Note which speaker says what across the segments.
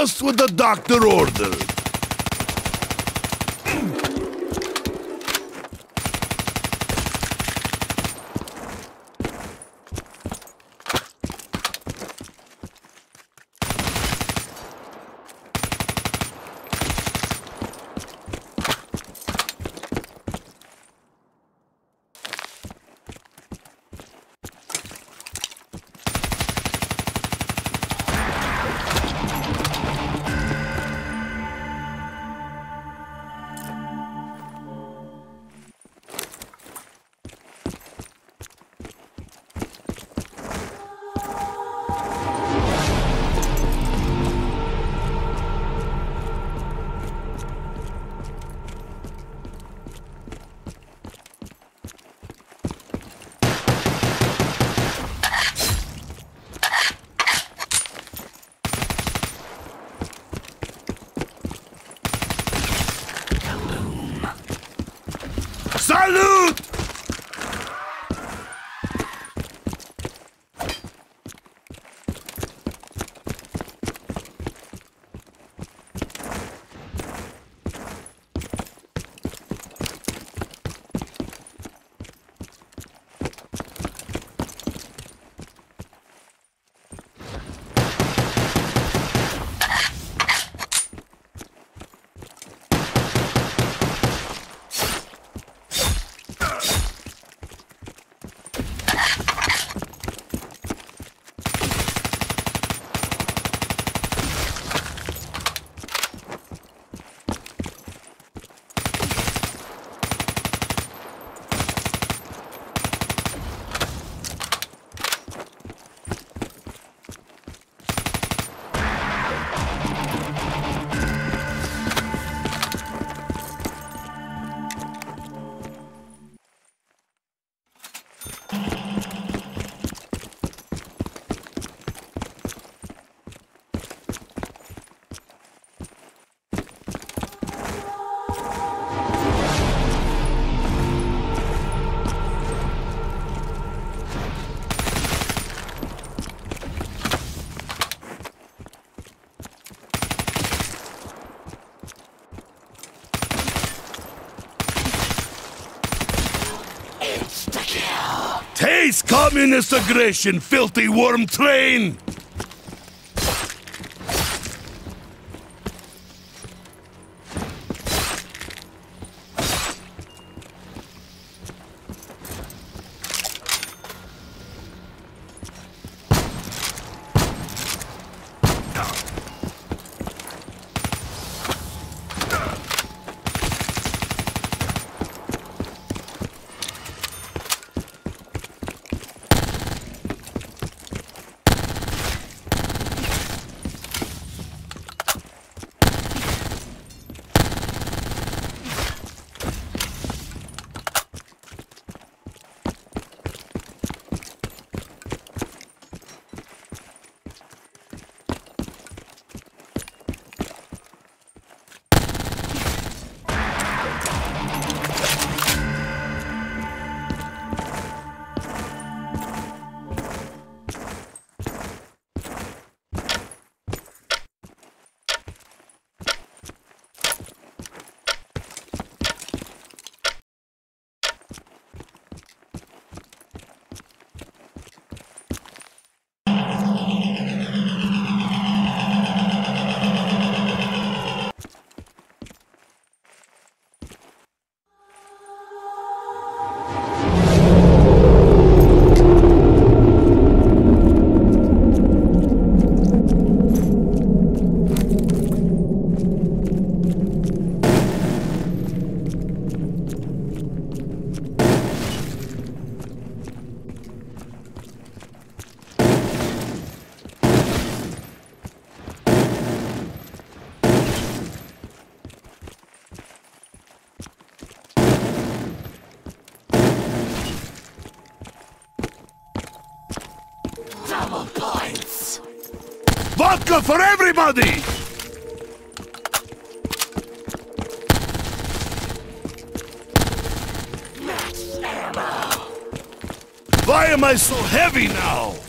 Speaker 1: Just what the doctor ordered. Communist aggression, filthy worm train! Vodka for everybody!
Speaker 2: Max ammo!
Speaker 1: Why am I so heavy now?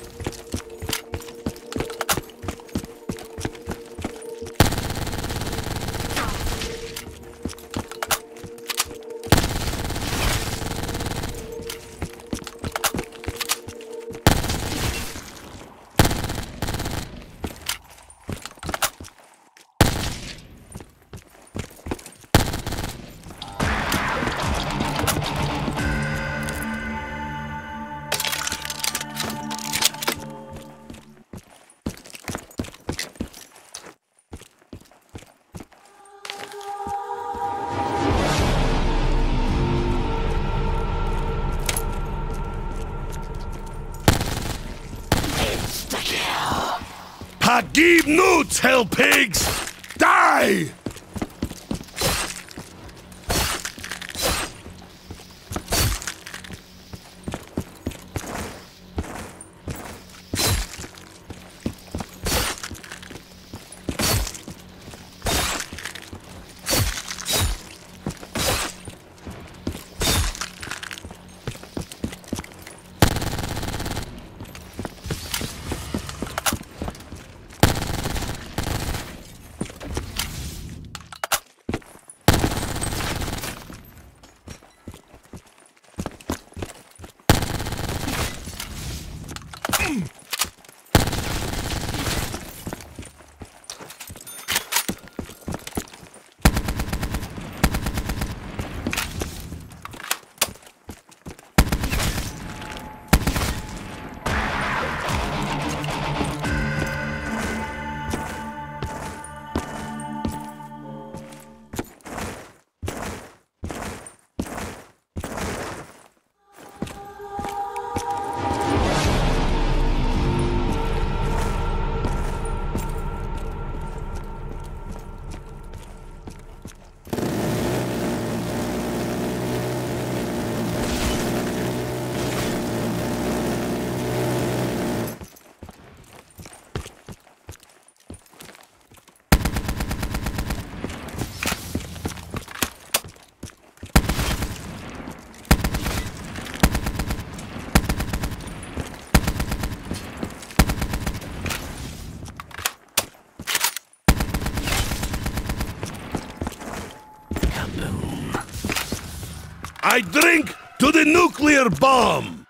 Speaker 1: I drink to the nuclear bomb!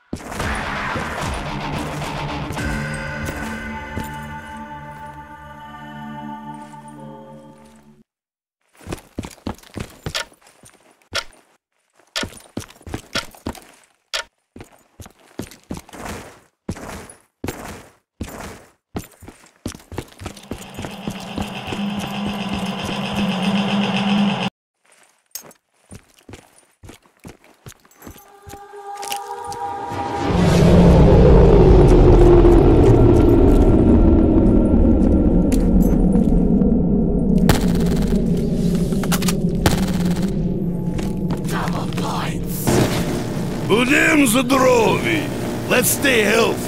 Speaker 1: Let's stay healthy!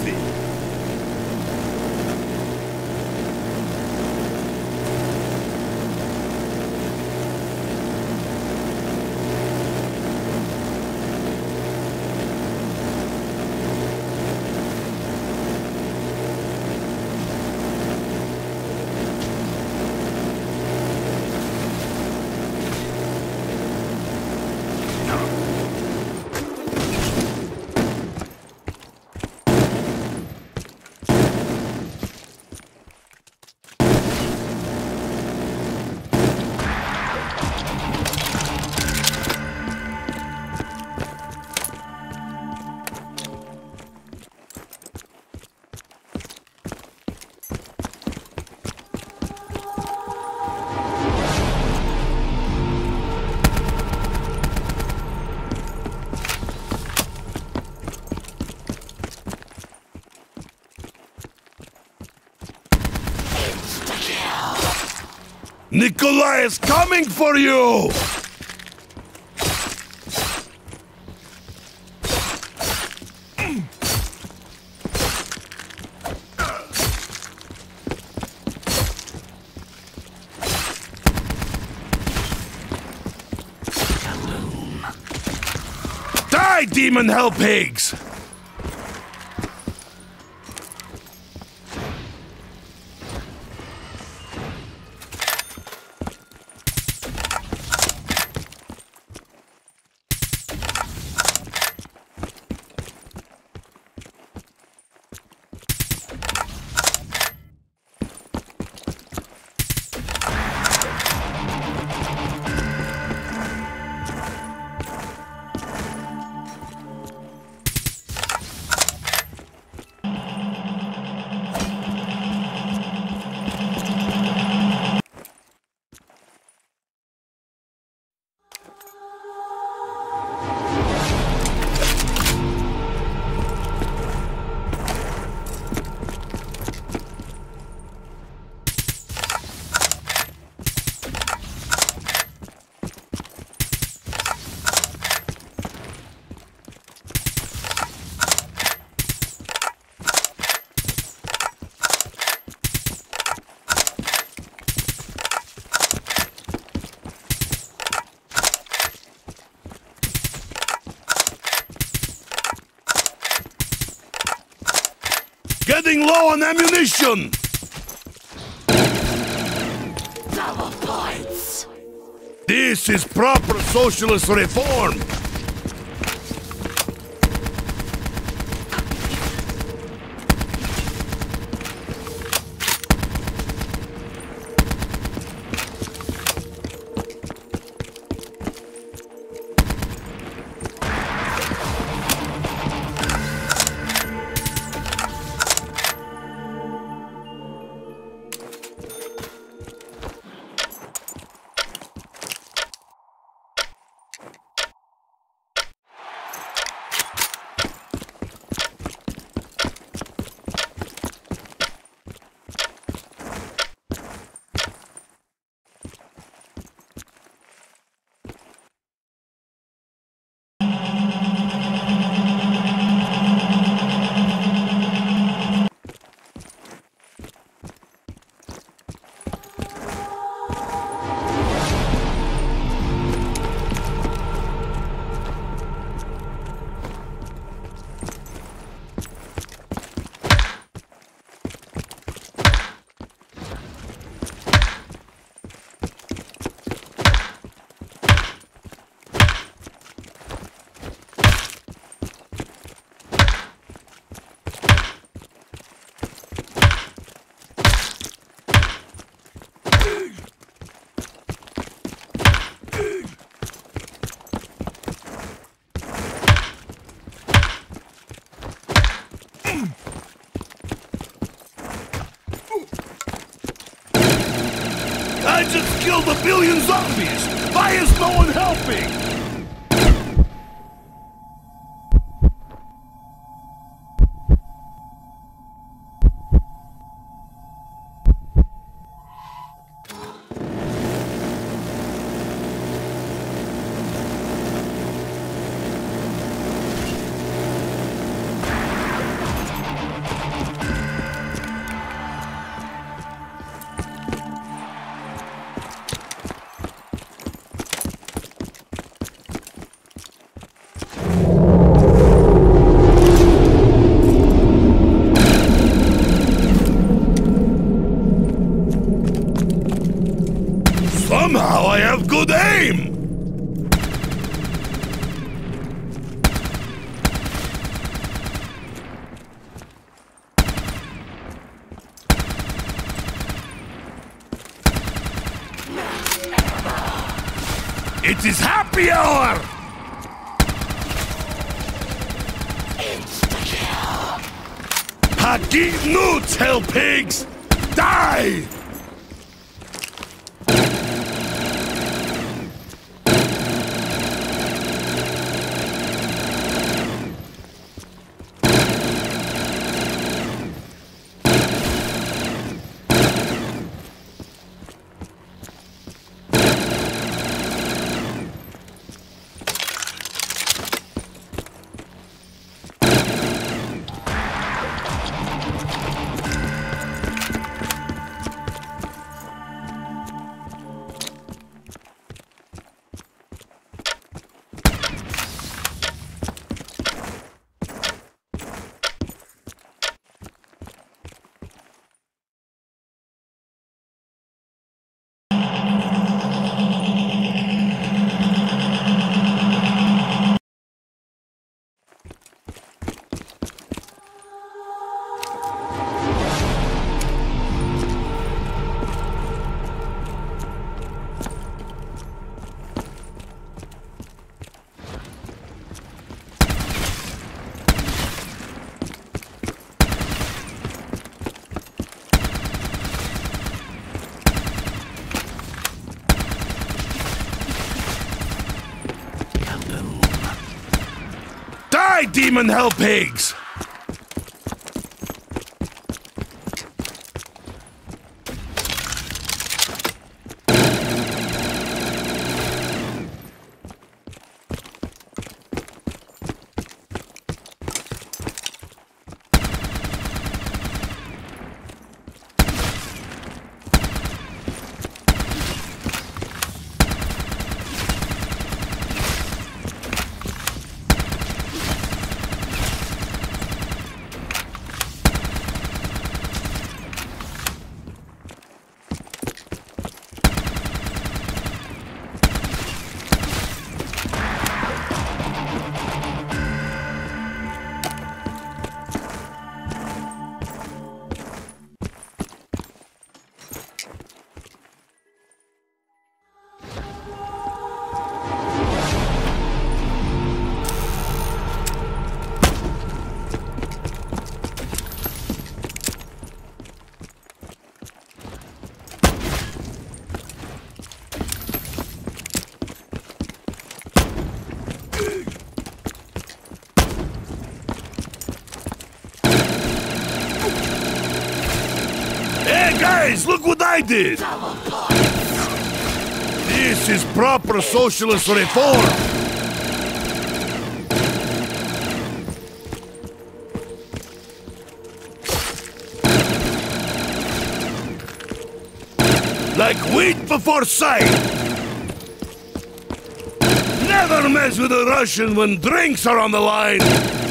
Speaker 1: Nikolai is coming for you! Die, demon hell pigs! On ammunition!
Speaker 2: Double points!
Speaker 1: This is proper socialist reform! Zombies! Why is no one helping? Somehow I have good aim! Demon hell pigs! I did! This is proper socialist reform! Like wheat before sight! Never mess with a Russian when drinks are on the line!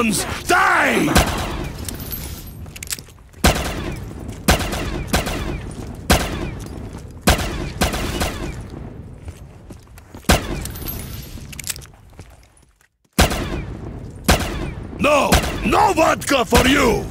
Speaker 1: Spawns! Die! No! No vodka for you!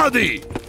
Speaker 1: For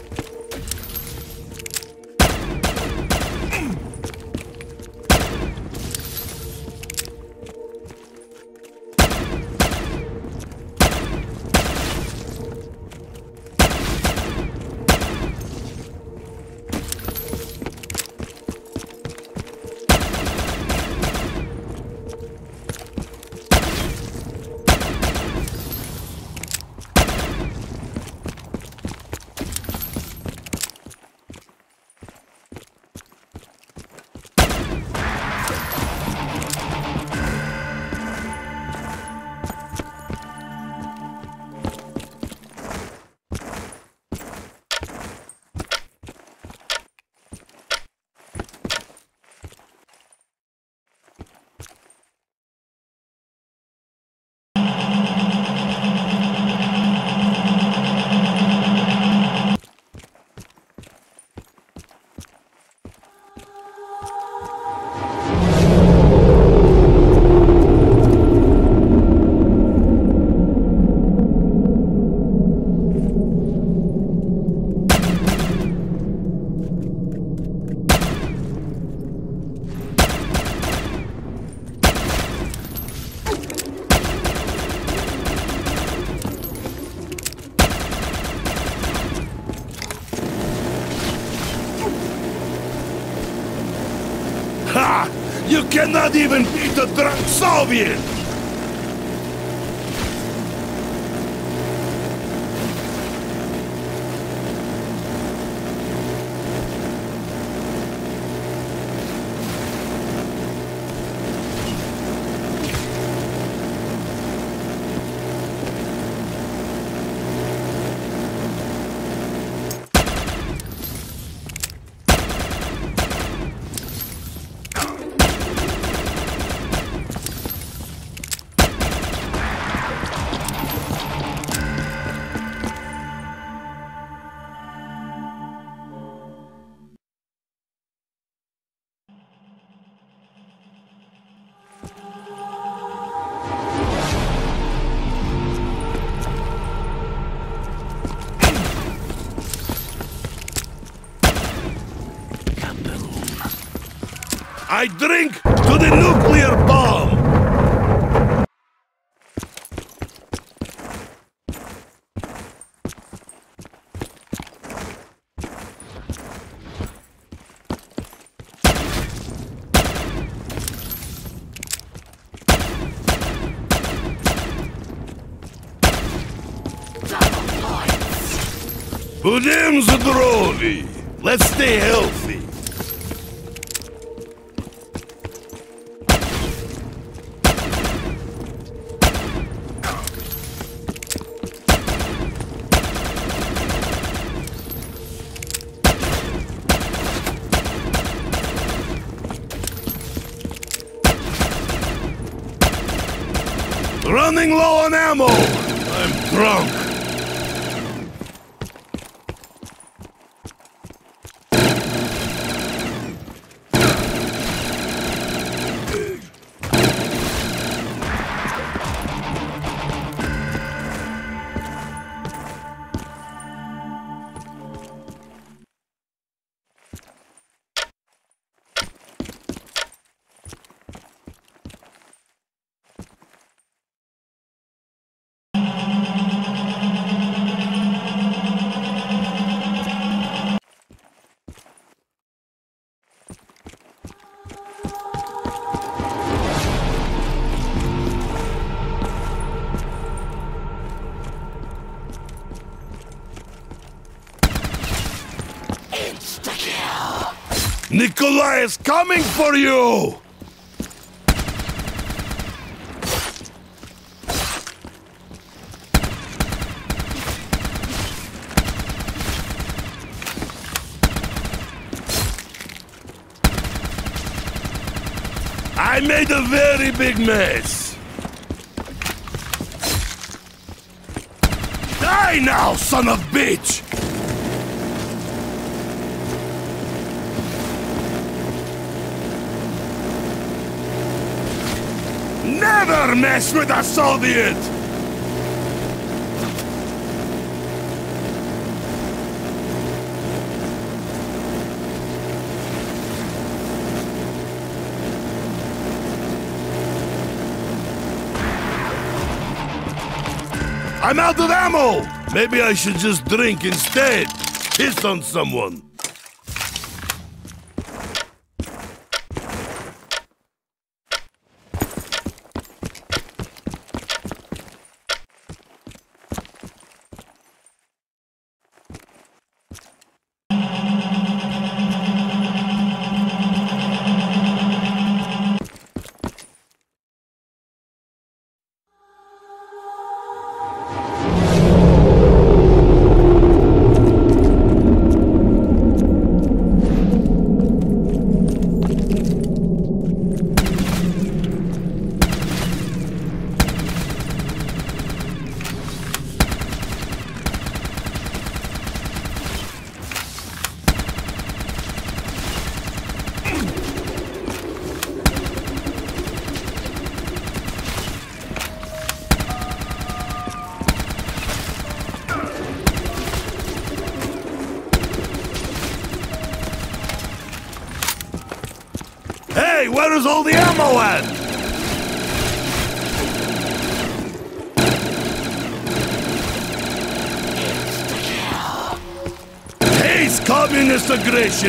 Speaker 1: Cannot even beat the drunk Soviet! I drink to the nuclear bomb! Будем здорові! Let's stay healthy! Nikolai is coming for you! I made a very big mess. Die now, son of bitch! Never mess with a Soviet! I'm out of ammo! Maybe I should just drink instead. Piss on someone.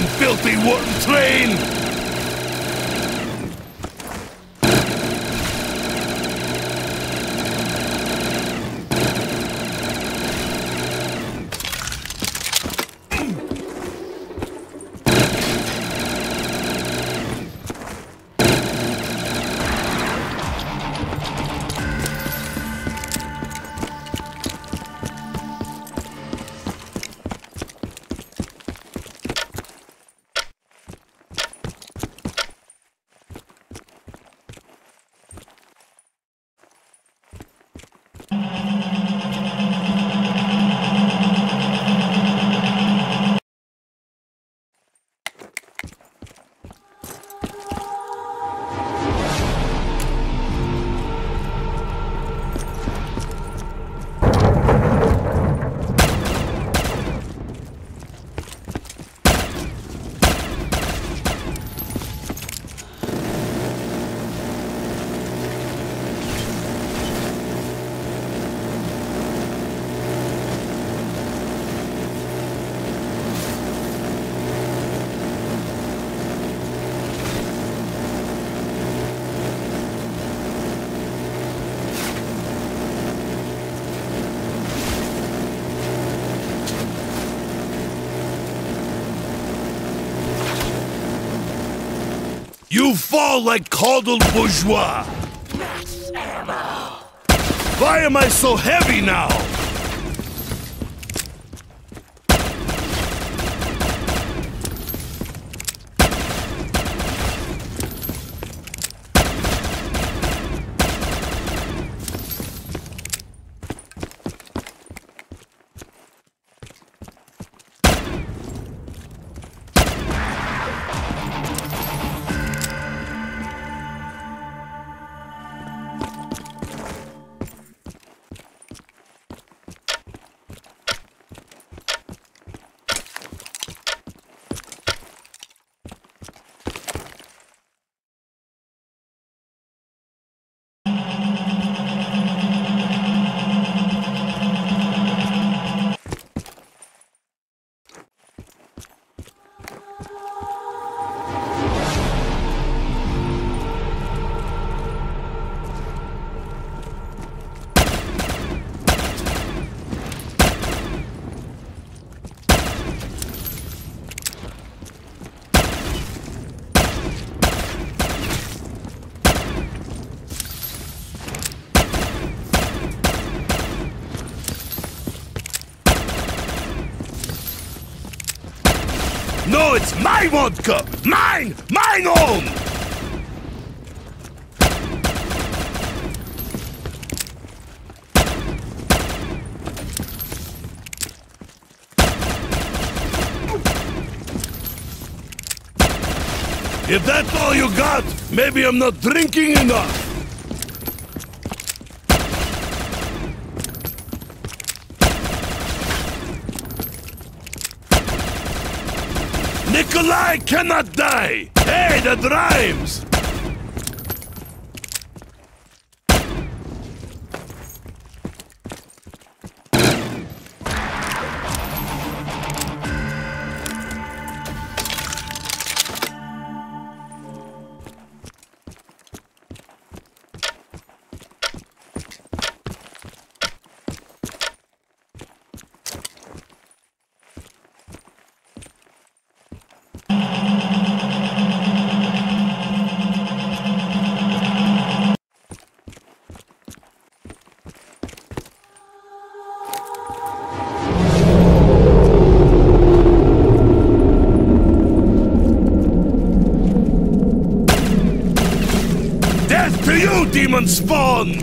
Speaker 1: Filthy worm train! You fall like coddled bourgeois!
Speaker 2: Max ammo!
Speaker 1: Why am I so heavy now? No, it's my vodka! Mine! Mine own! If that's all you got, maybe I'm not drinking enough. Nikolai cannot die! Hey, that rhymes! Spawn!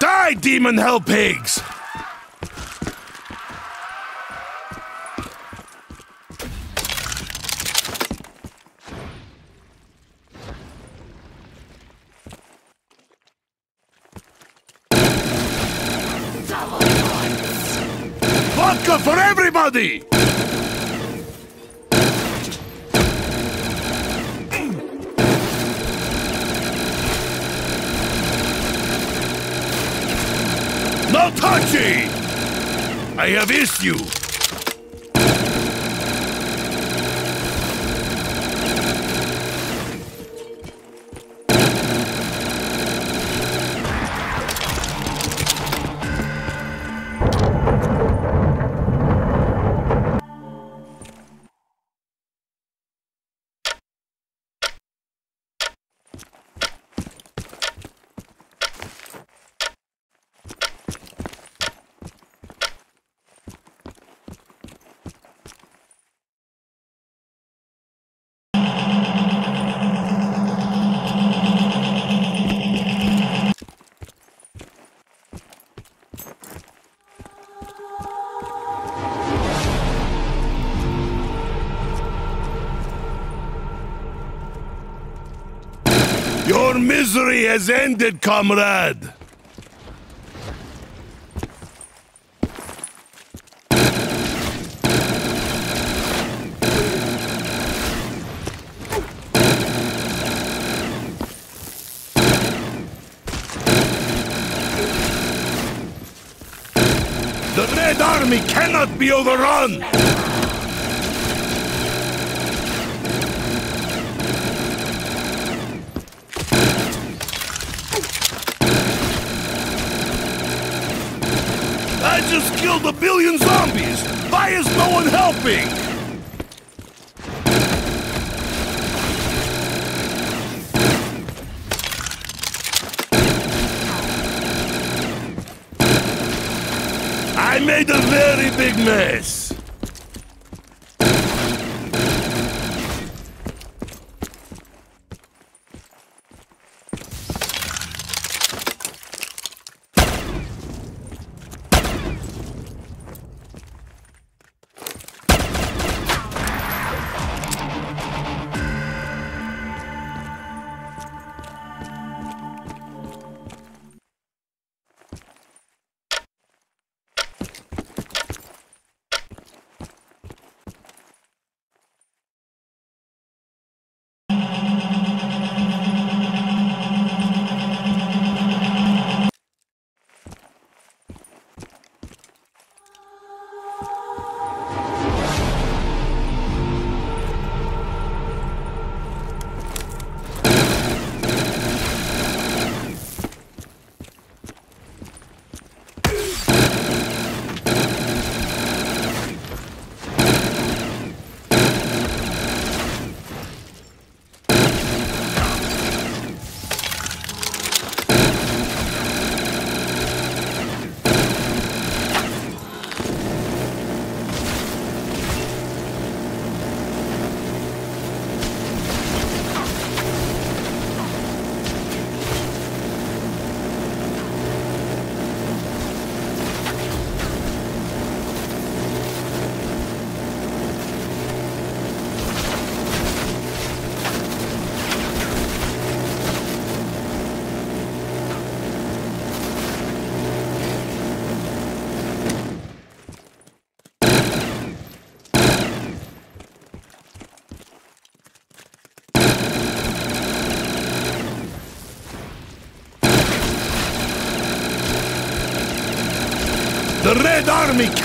Speaker 1: Die, demon hell pigs! Vodka for everybody! No touchy! I have issue. misery has ended, comrade! The Red Army cannot be overrun! Helping? I made a very big mess.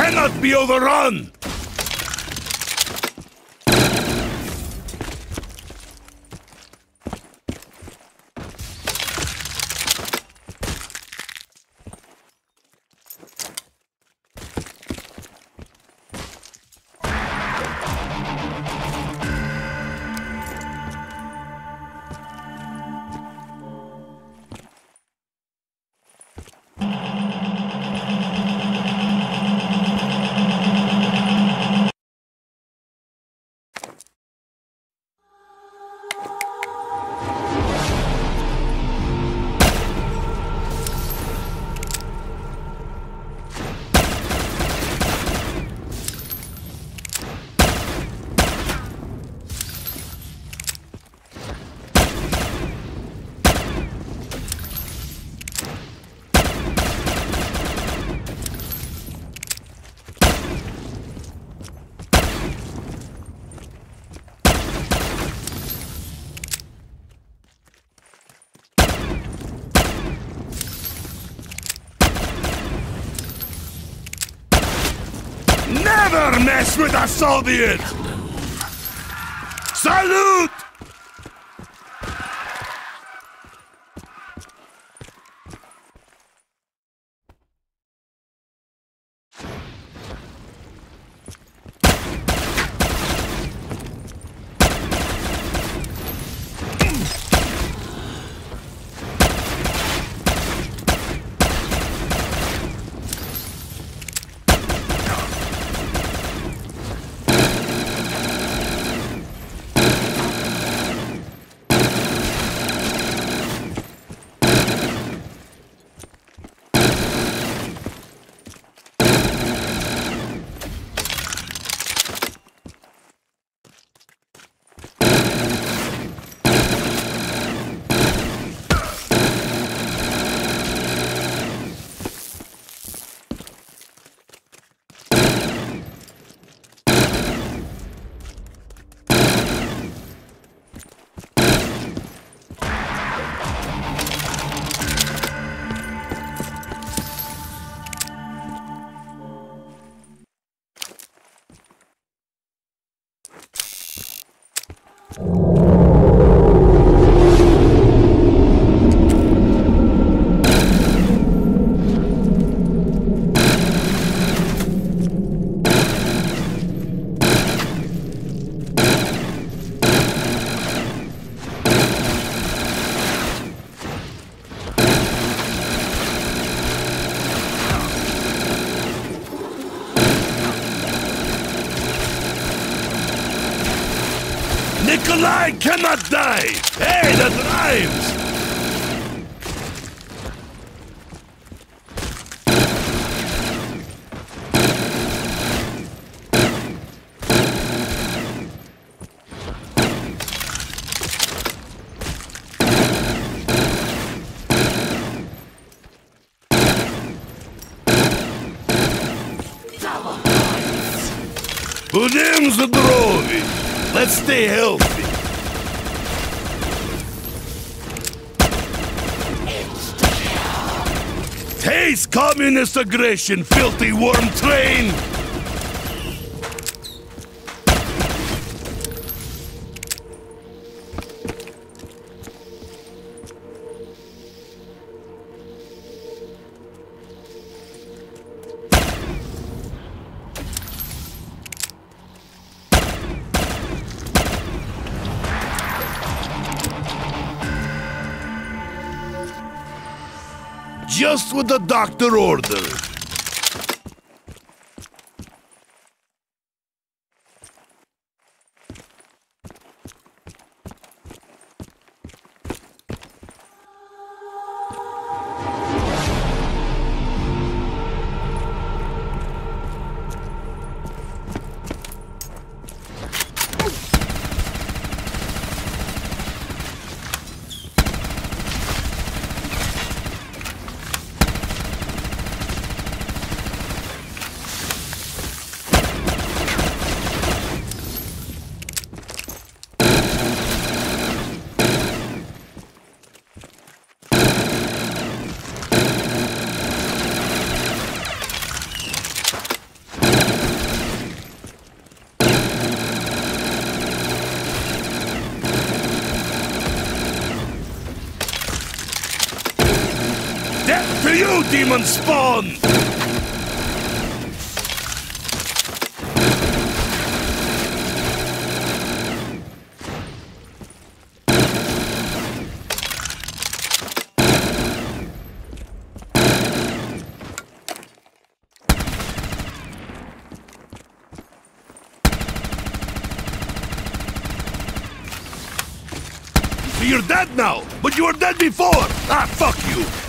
Speaker 1: Cannot be overrun! Never mess with a Soviet! Salute! Taste aggression, filthy worm train! Just what the doctor ordered. Demon spawn! You're dead now, but you were dead before! Ah, fuck you!